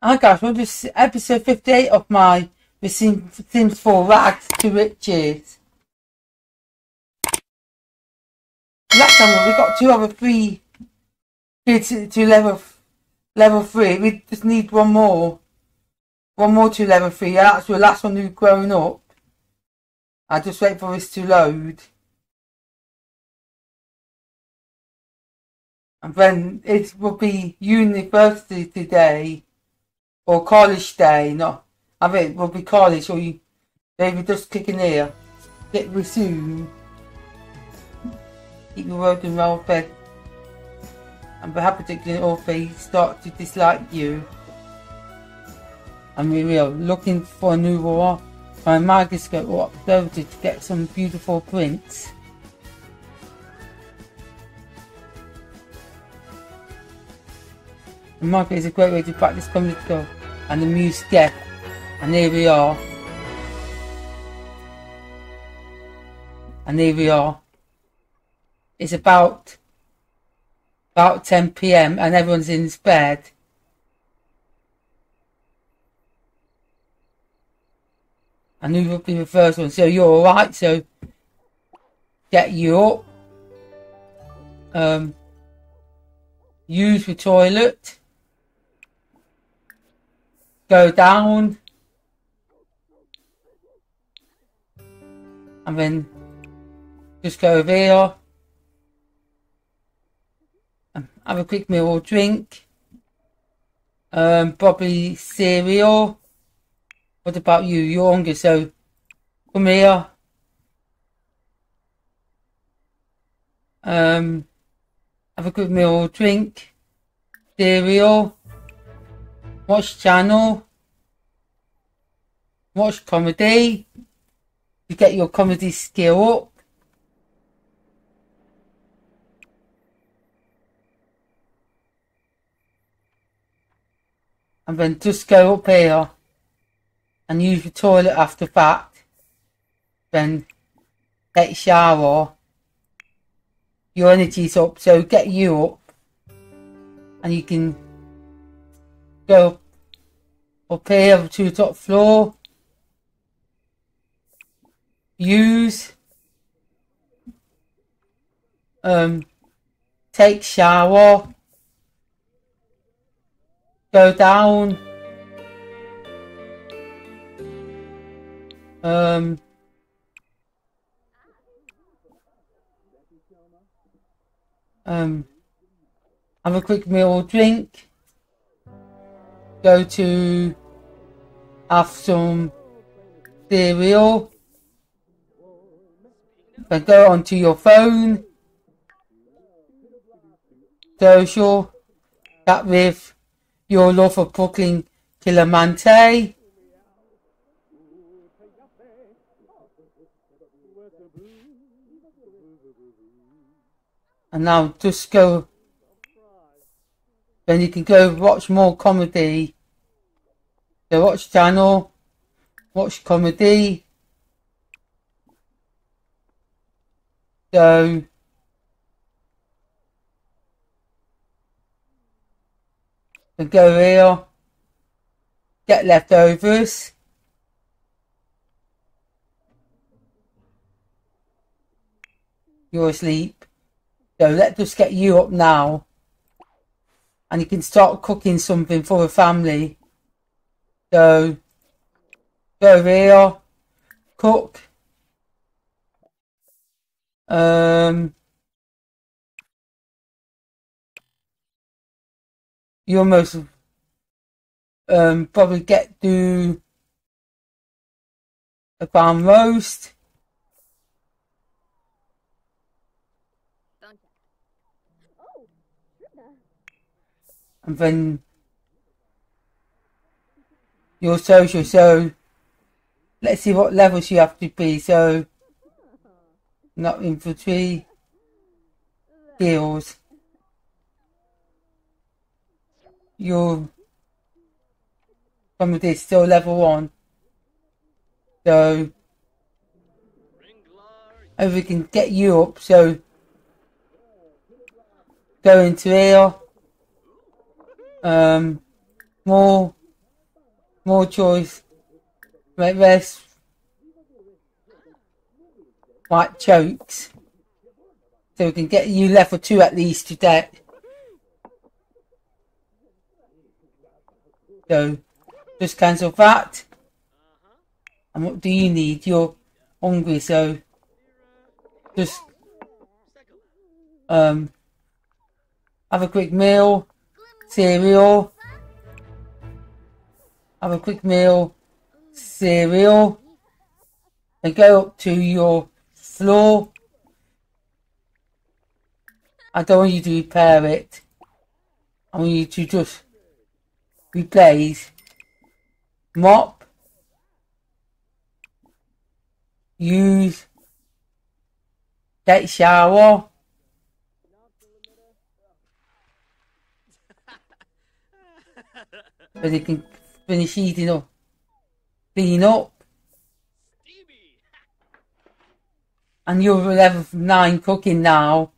Oh, Hi guys, welcome to episode 58 of my The Sims 4 Rags to Riches. Last time we got two over three kids to, level level 3. We just need one more. One more to level 3. Yeah, that's the last one who's growing up. I just wait for this to load. And then it will be university today or college day, no. I it will be college or you maybe just click in here. Get resume. Keep your word and well fed. And perhaps particularly or they start to dislike you. And we are looking for a new war. My microscope will uploaded to get some beautiful prints. The market is a great way to practice comedy and the muse get. And here we are. And here we are. It's about about 10 p.m. and everyone's in bed. And who will be the first one? So you're alright, so get you up. Um, use the toilet go down. And then just go over here. Have a quick meal or drink. Um, probably cereal. What about you? You're hungry so come here. Um, have a good meal or drink. Cereal watch channel, watch comedy, you get your comedy skill up. And then just go up here and use the toilet after that. Then get shower. Your energy's up, so get you up and you can go up here to the top floor. Use. Um, take shower. Go down. Um, um, have a quick meal or drink go to some cereal, then go onto your phone, social, that with your love for Brooklyn Killamante. And now just go then you can go watch more comedy. The watch channel, watch comedy. So go here, get leftovers. You're asleep. So let's just get you up now and you can start cooking something for the family. So, go over here, cook. Um, you almost um, probably get to a farm roast. and then your social. So let's see what levels you have to be. So not infantry skills. Your some of this still level one. So if we can get you up, so go into here um, more more choice, make less white chokes. So we can get you level 2 at least today. So, just cancel that. And what do you need? You're hungry, so just um have a quick meal, cereal, have a quick meal, cereal, and go up to your floor. I don't want you to repair it. I want you to just replace mop, use, take shower, but they can finish eating up, clean up. And you're level 9 cooking now.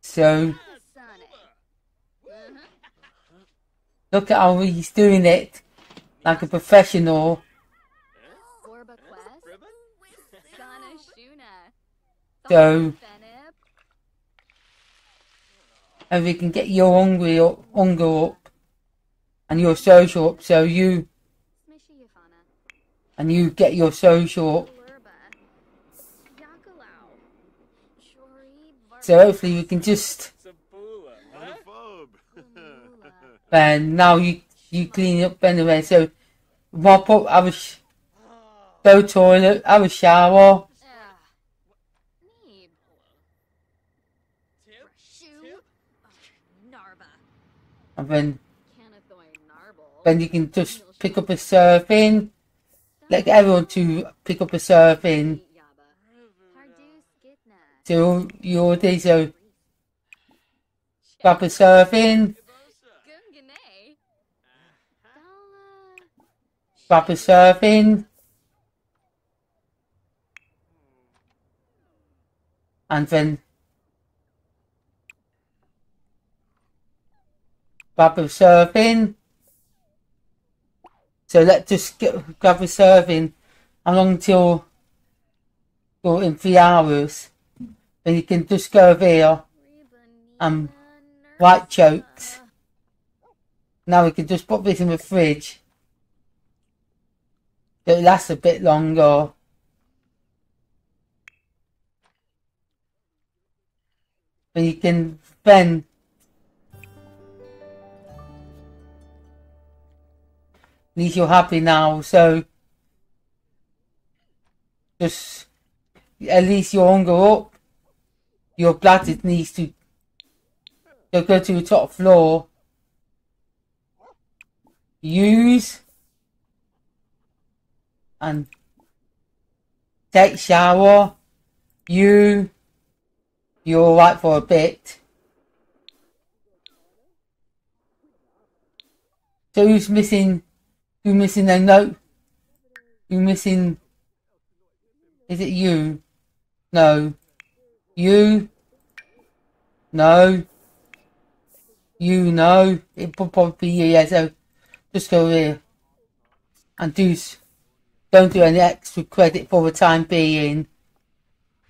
So, look at how he's doing it like a professional. So, and we can get your hungry up, hunger up and your social up so you and you get your social up. So hopefully we can just and now you you clean up anyway so mop up have a sh- go toilet have a shower and then then you can just pick up a surfing like everyone to pick up a surfing so your day so grab a surfing a surfing and then grab a surfing so let's just get, grab a surfing along till go in three hours. Then you can just go there and white chokes now we can just put this in the fridge. It lasts a bit longer. And you can then at least you're happy now so just at least your hunger up. Your bladder needs to go to the top floor. Use and take shower. You you're alright for a bit. So who's missing who's missing a note? Who's missing? Is it you? No. You? No. You? Know it probably be you yeah so just go here. And do don't do any extra credit for the time being.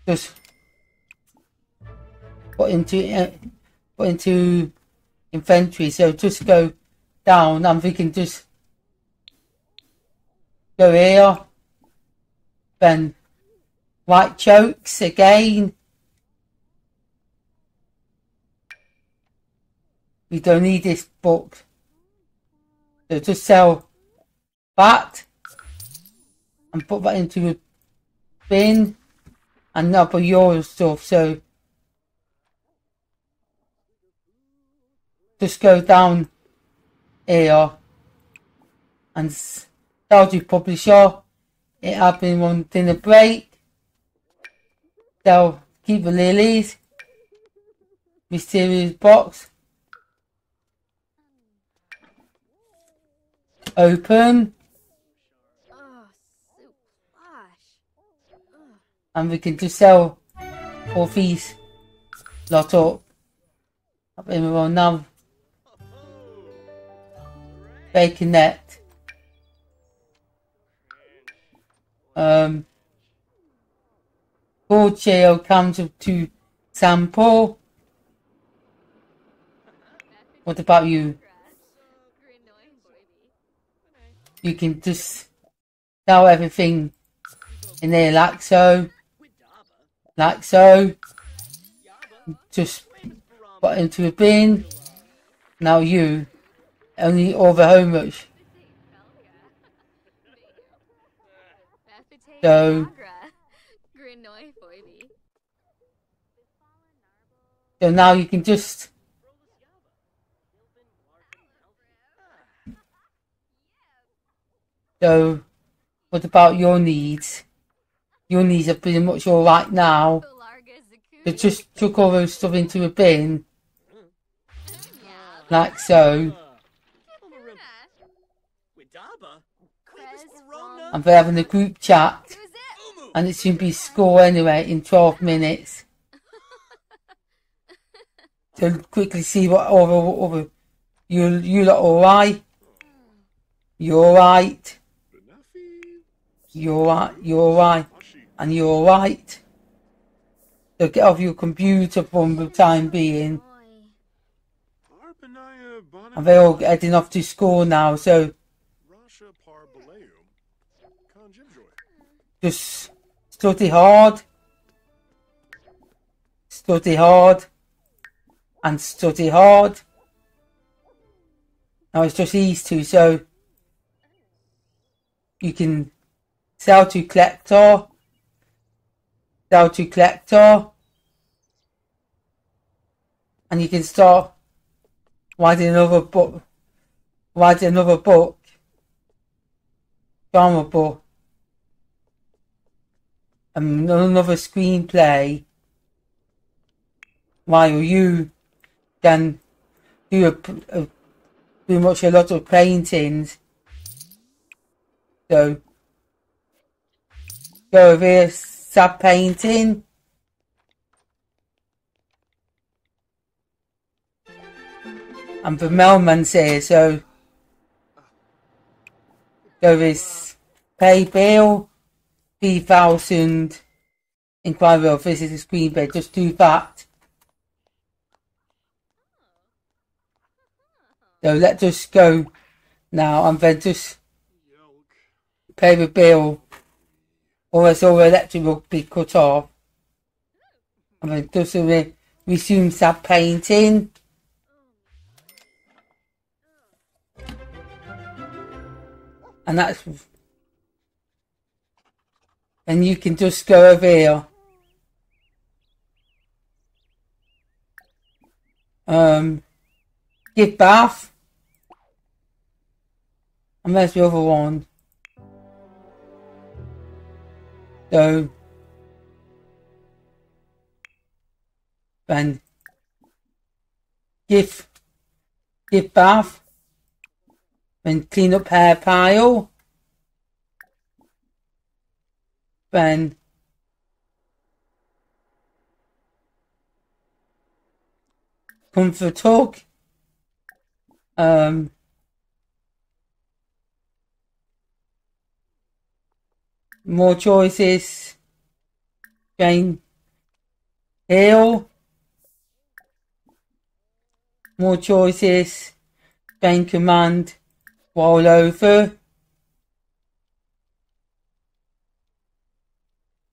Just put into uh, put into inventory. So just go down. I'm thinking just go here. Then white jokes again. We don't need this book. So just sell that and put that into a bin and now put your stuff so just go down here and start your publisher it happened on dinner break they'll keep the lilies mysterious box. Open. And we can just sell all these lot up. Up in the now. Baconet. Um, Borgeo comes to sample. What about you? You can just tell everything in there like so. Like so. Just put into a bin. Now you only all the much? So So now you can just So what about your needs? Your needs are pretty much alright now. They just took all those stuff into a bin. Like so. And they're having a group chat. And it should be score anyway in 12 minutes to quickly see what over over you you lot all right. You're all right. You're all right. You're all right. And you're all right. So get off your computer for the time being. And they're all heading off to school now, so just study hard. Study hard and study hard. Now it's just these two, so you can sell to collector, sell to collector, and you can start writing another book, writing another book, drama book, Um, another screenplay while you then do a, a, pretty much a lot of paintings. So go over here, sub painting. And the mailman's here, so there is pay bill, three thousand inquiry of this is bed, just do that. So let's just go now and then just pay the bill or else all the electric will be cut off. And then just re resume sub painting. And that's and you can just go over here. Um give bath. And there's the other one. So, then give, give bath, then clean up hair pile, then comfort talk, um, more choices. Gain heal. More choices. Gain command while over.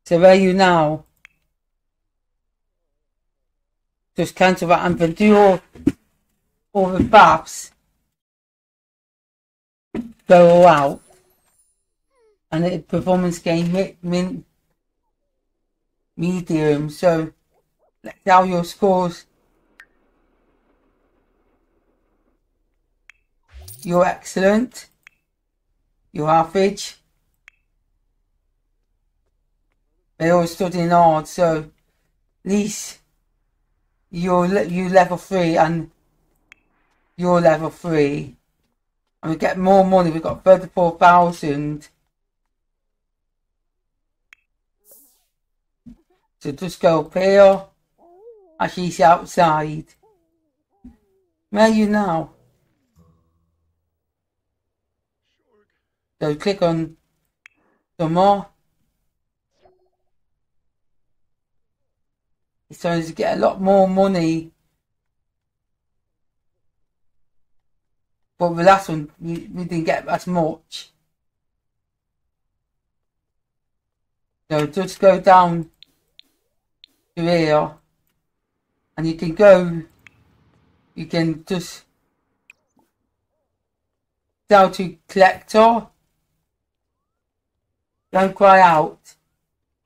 So where you now? Just cancel that and then do all, the baths. Go all out and a performance game min medium. So let's your scores. You're excellent. You're average. They all studying hard, so at least you're you level three and you're level three. And we get more money. We've got thirty four thousand. So just go pale as she's outside. Where are you now? So click on some more. So to get a lot more money. But the last one, we, we didn't get as much. So just go down to here. And you can go, you can just down to collector. Don't cry out.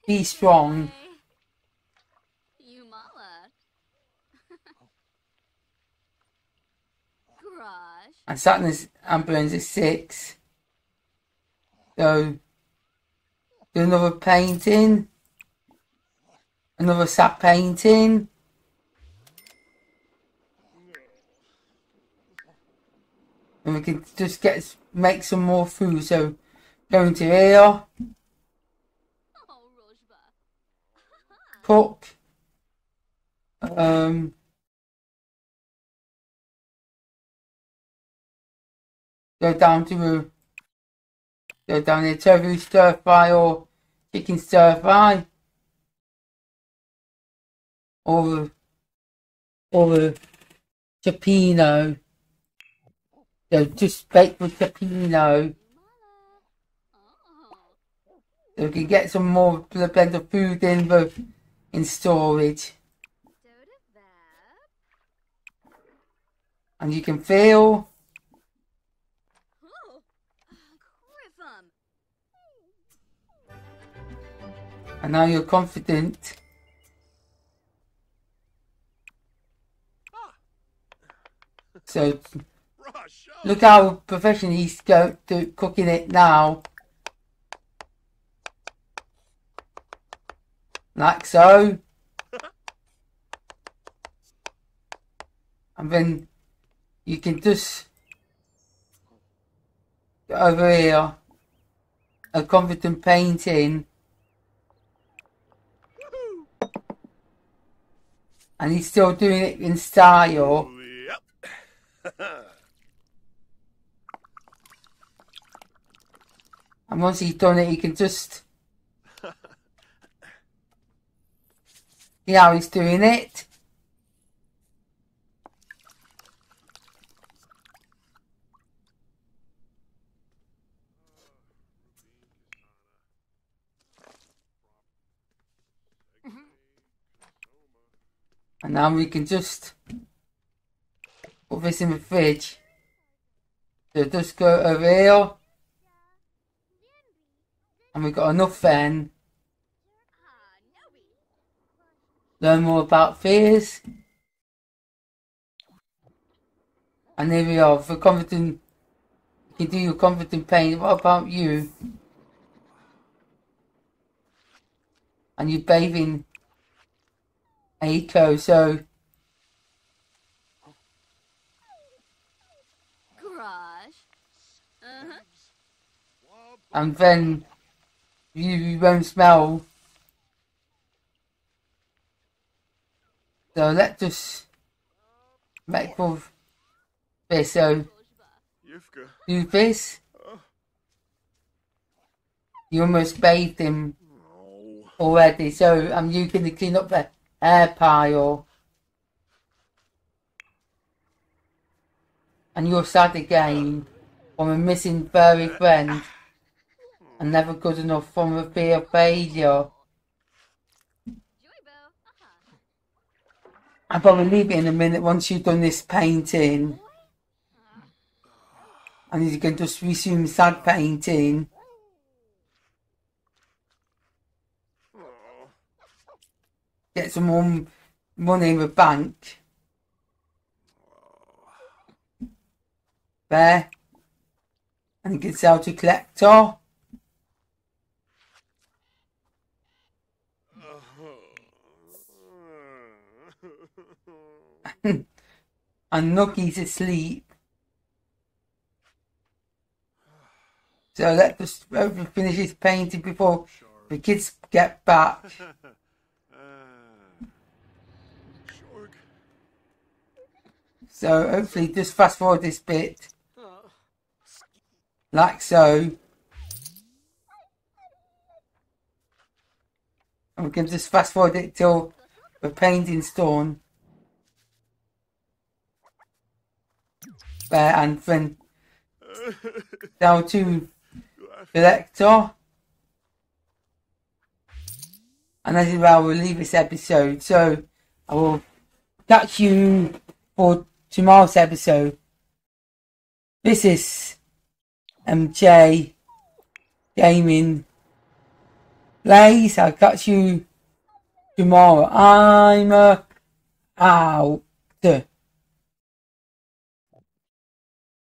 Be strong. You mala. Garage. And Saturn's ambulance is six. So do another painting. Another sap painting. And we can just get make some more food. So going to here, Oh, cook. Um go down to the go down here tofu stir fry or chicken stir fry. Or the or the cioppino. So just bake with. Oh. So we can get some more blend of food in the in storage. And you can feel and now you're confident. So look how professional he's go to cooking it now. Like so. And then you can just over here a confident painting and he's still doing it in style. Yep. And once he's done it, he can just see how he's doing it. And now we can just put this in the fridge. So just go over here. And we've got enough then. Learn more about fears. And here we are, for confident, you can do your confident pain. What about you? And you bathe in Eco, so Garage. Uh-huh. and then you, you won't smell. So let's just make of this. So do this. You almost bathed him already, so I'm you going to clean up the hair pile. And you're sad again from a missing furry friend and never good enough from a fear of failure. I'll probably leave it in a minute once you've done this painting. And you can just resume sad painting. Oh. Get some more money in the bank. There. And you can sell to collector. and Nucky's asleep. So let's finish this painting before the kids get back. So hopefully just fast forward this bit. Oh. Like so. And we can just fast forward it till the painting stone. There and then down to selector. And that is where we'll leave this episode. So I will catch you for tomorrow's episode. This is MJ Gaming Plays. I'll catch you tomorrow. I'm uh, out.